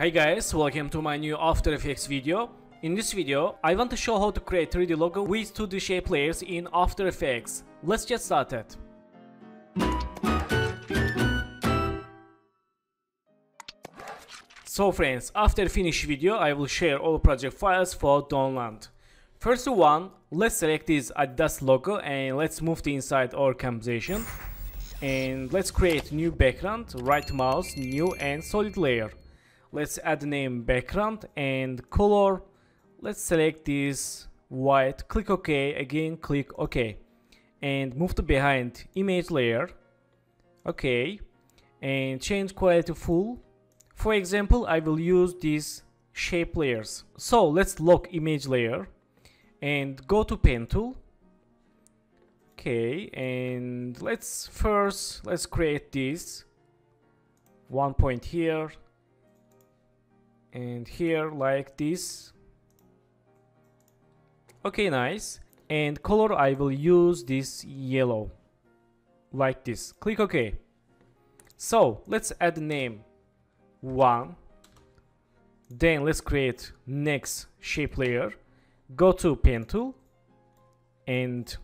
Hey guys, welcome to my new After Effects video. In this video, I want to show how to create 3D logo with 2D shape layers in After Effects. Let's get started. So friends, after finish video, I will share all project files for download. First one, let's select this Adidas logo and let's move to inside our composition. And let's create new background, right mouse, new and solid layer. Let's add name background and color. Let's select this white, click OK, again click OK. And move to behind image layer. OK. And change quality to full for example, I will use these shape layers. So let's lock image layer and go to pen tool. Okay, and let's first, let's create this. One point here and here like this. Okay, nice. And color, I will use this yellow like this. Click OK. So let's add the name one then let's create next shape layer go to pen tool and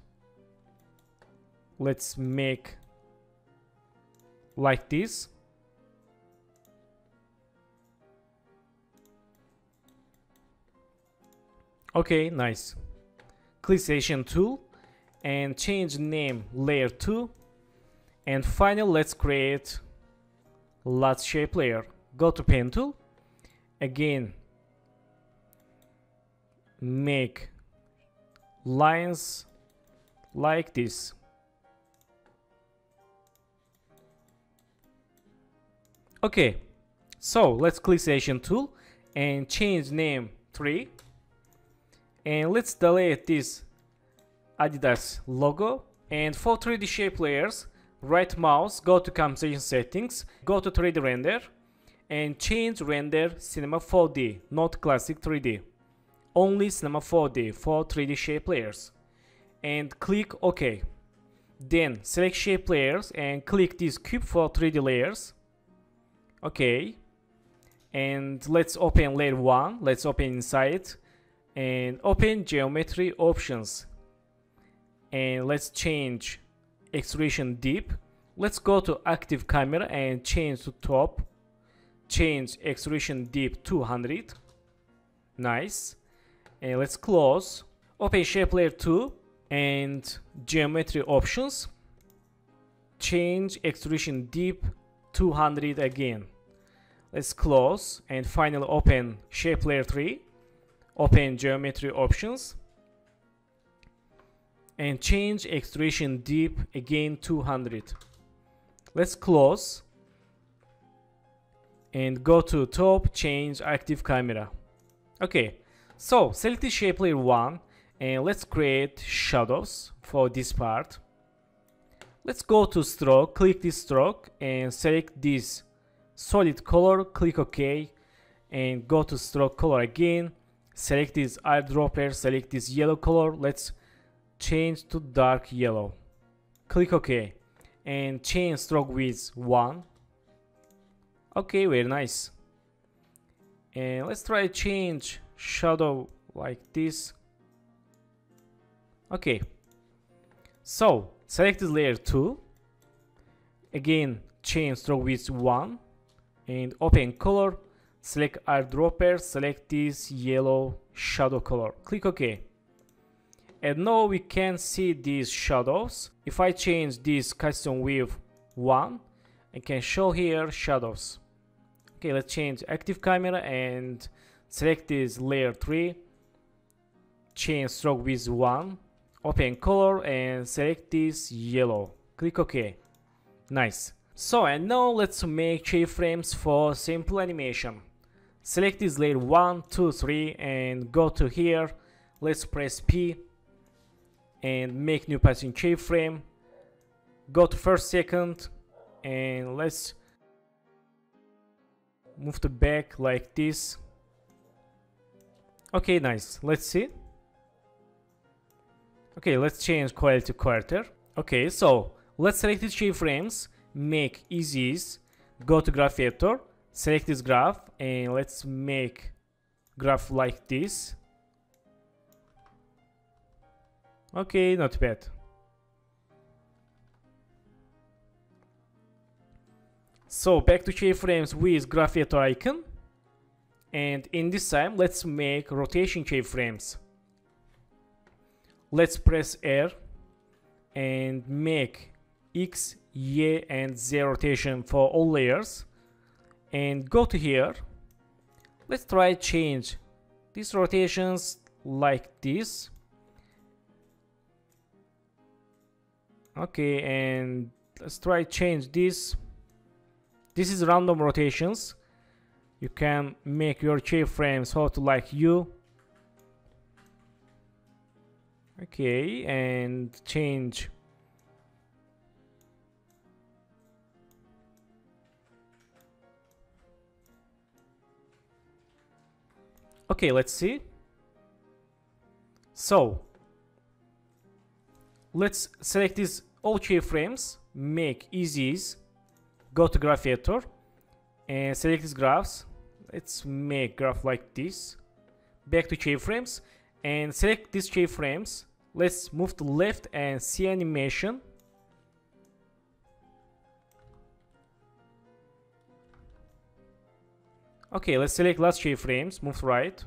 let's make like this okay nice. Click selection tool and change name layer 2 and finally let's create last shape layer. Go to pen tool. Again make lines like this. Okay so let's click selection tool and change name 3 and let's delete this adidas logo and for 3d shape layers right mouse go to composition settings go to 3d render and change render cinema 4D, not classic 3D. Only cinema 4D for 3D shape layers. And click OK. Then select shape layers and click this cube for 3D layers. OK. And let's open layer 1. Let's open inside and open geometry options. And let's change extrusion deep. Let's go to active camera and change to top. Change extrusion deep 200 nice. And let's close. Open shape layer 2 and geometry options. Change extrusion deep 200 again. Let's close and finally open shape layer 3 open geometry options and change extrusion deep again 200 let's close and go to top change active camera. Okay so select the shape layer 1 and let's create shadows for this part. Let's go to stroke click this stroke and select this solid color click ok and go to stroke color again select this eyedropper select this yellow color. Let's change to dark yellow. Click ok. And change stroke width 1 okay very nice. And let's try change shadow like this. Okay so select this layer 2 again change stroke width 1 and open color select eyedropper select this yellow shadow color. Click ok. And now we can see these shadows. If i change this custom width 1 I can show here shadows. Okay let's change active camera and select this layer 3 change stroke width 1 open color and select this yellow. Click ok. Nice. So and now let's make keyframes for simple animation select this layer 1 2 3 and go to here. Let's press p and make new position keyframe. Go to first second and let's move the back like this. Okay nice. Let's see. Okay let's change quality to quarter. Okay so let's select the keyframes. Make easy go to graph editor select this graph and let's make graph like this. Okay not bad. So back to keyframes with graph graphito icon. And in this time let's make rotation keyframes. Let's press R and make X, Y and Z rotation for all layers and go to here. Let's try change these rotations like this. Okay and let's try change this. This is random rotations. You can make your keyframes how to like you. Okay and change Okay, let's see. So, let's select these all keyframes, make easies, go to graph editor, and select these graphs. Let's make graph like this. Back to keyframes, and select these keyframes. Let's move to left and see animation. Okay, let's select last keyframes, move to right.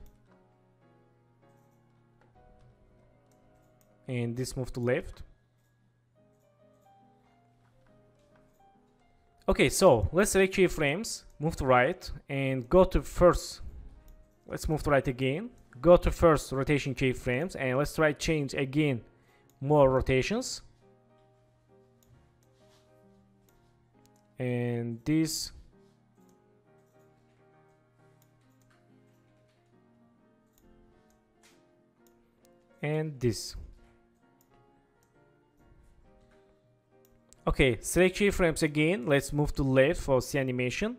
And this move to left. Okay, so let's select keyframes, move to right, and go to first. Let's move to right again. Go to first rotation keyframes, and let's try change again more rotations. And this and this. Okay, select keyframes again. Let's move to left for see animation.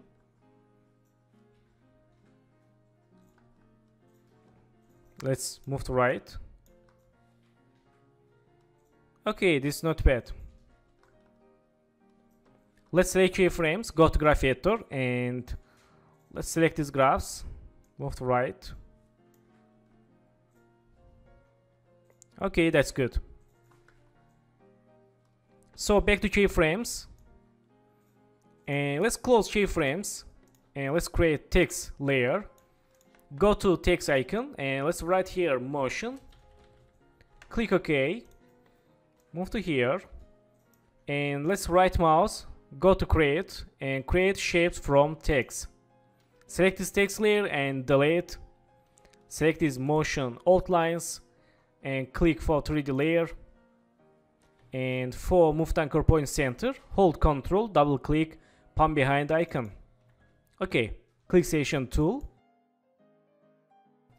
Let's move to right. Okay, this is not bad. Let's select keyframes, go to graph editor and let's select these graphs, move to right. Okay, that's good. So back to keyframes. And let's close keyframes. And let's create text layer. Go to text icon and let's write here motion. Click OK. Move to here. And let's right mouse. Go to create and create shapes from text. Select this text layer and delete. Select this motion outlines and click for 3D layer. And for move to anchor point center hold Ctrl double click Pan Behind icon. Okay click selection tool.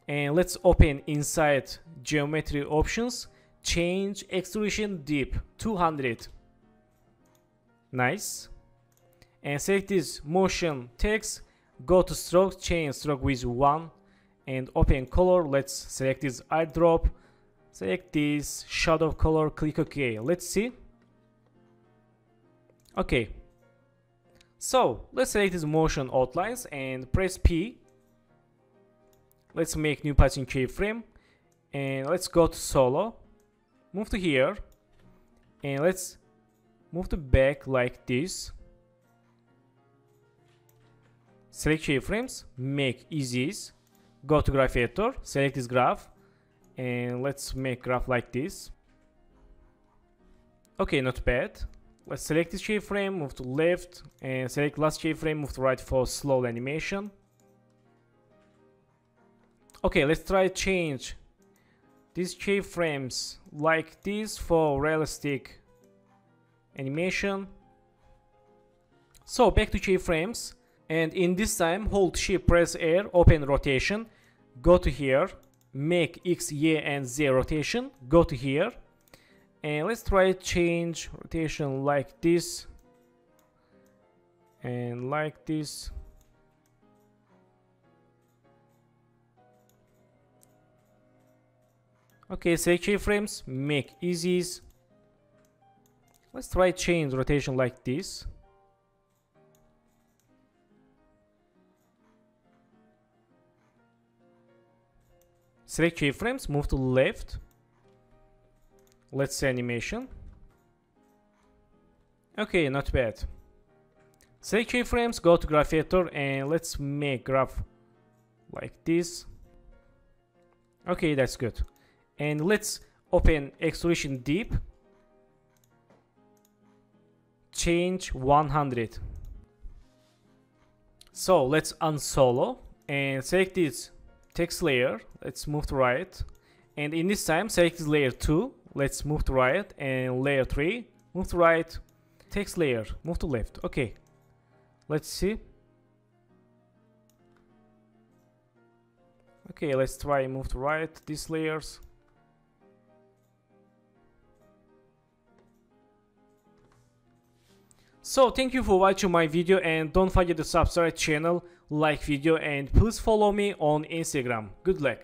And let's open inside geometry options. Change extrusion deep 200 nice. And select this motion text. Go to stroke change stroke with 1 and open color. Let's select this airdrop Select this shadow color, click OK. Let's see. Okay. So, let's select these motion outlines and press P. Let's make new position keyframe. And let's go to solo. Move to here. And let's move to back like this. Select keyframes, make easies. Go to graph editor, select this graph and let's make graph like this. Okay not bad. Let's select this keyframe move to left and select last keyframe move to right for slow animation. Okay let's try change these keyframes like this for realistic animation. So back to keyframes. And in this time hold shift press R open rotation. Go to here make X, Y, and Z rotation, go to here, and let's try change rotation like this, and like this. Okay, select keyframes, make easies. Let's try change rotation like this. Select keyframes move to left. Let's see animation. Okay not bad. Select keyframes go to graph editor and let's make graph like this. Okay that's good. And let's open extrusion deep. Change 100 so let's unsolo and select this text layer let's move to right. And in this time select layer 2 let's move to right. And layer 3 move to right text layer move to left. Okay. Let's see. Okay let's try move to right these layers So thank you for watching my video and don't forget to subscribe channel, like video and please follow me on Instagram. Good luck.